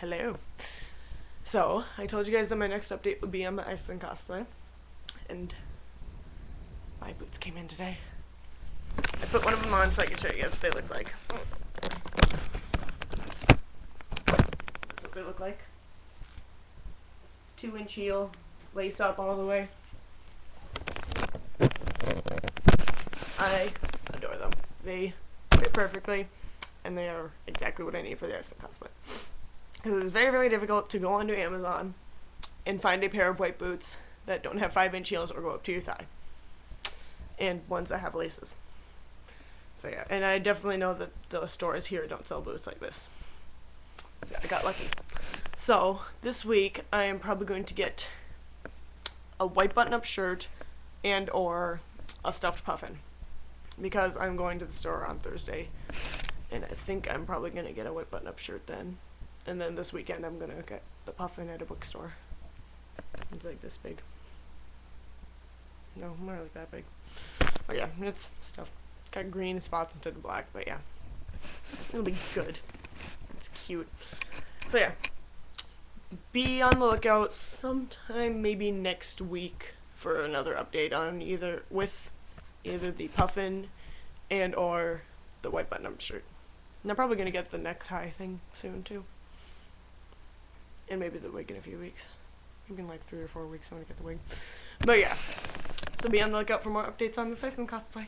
Hello. So, I told you guys that my next update would be on my Iceland cosplay. And my boots came in today. I put one of them on so I can show you guys what they look like. That's what they look like. Two inch heel, lace up all the way. I adore them. They fit perfectly, and they are exactly what I need for the Iceland cosplay. Because it's very, very difficult to go onto Amazon and find a pair of white boots that don't have 5 inch heels or go up to your thigh. And ones that have laces. So yeah, and I definitely know that the stores here don't sell boots like this. So yeah, I got lucky. So, this week I am probably going to get a white button-up shirt and or a stuffed puffin because I'm going to the store on Thursday and I think I'm probably going to get a white button-up shirt then. And then this weekend I'm to get the puffin at a bookstore. It's like this big. No, more like that big. Oh yeah, it's stuff. It's got green spots instead of black, but yeah. It'll be good. It's cute. So yeah. Be on the lookout sometime maybe next week for another update on either with either the puffin and or the white button up shirt. And I'm probably gonna get the necktie thing soon too. And maybe the wig in a few weeks. Maybe in like three or four weeks I'm gonna get the wig. But yeah. So be on the lookout for more updates on the Iceland cosplay.